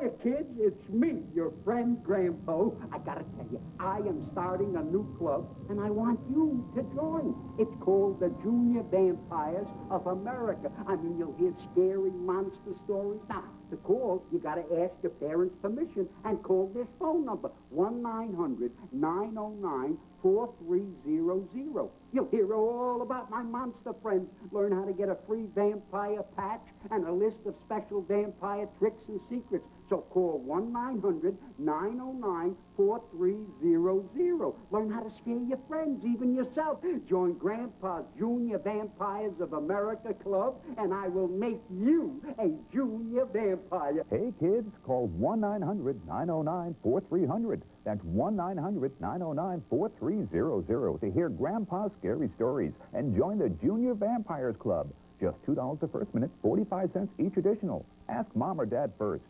Hiya, kids. It's me, your friend Grandpa. I gotta tell you, I am starting a new club, and I want you to join. It's called the Junior Vampires of America. I mean, you'll hear scary monster stories. Now, to call, you gotta ask your parents' permission and call this phone number, 1-900-909-4300. You'll hear all about my monster friends. Learn how to get a free vampire patch and a list of special vampire tricks and secrets. So 1-900-909-4300. Learn how to scare your friends, even yourself. Join Grandpa's Junior Vampires of America Club, and I will make you a junior vampire. Hey, kids, call 1-900-909-4300. That's 1-900-909-4300 to hear Grandpa's scary stories and join the Junior Vampires Club. Just $2 the first minute, 45 cents each additional. Ask Mom or Dad first.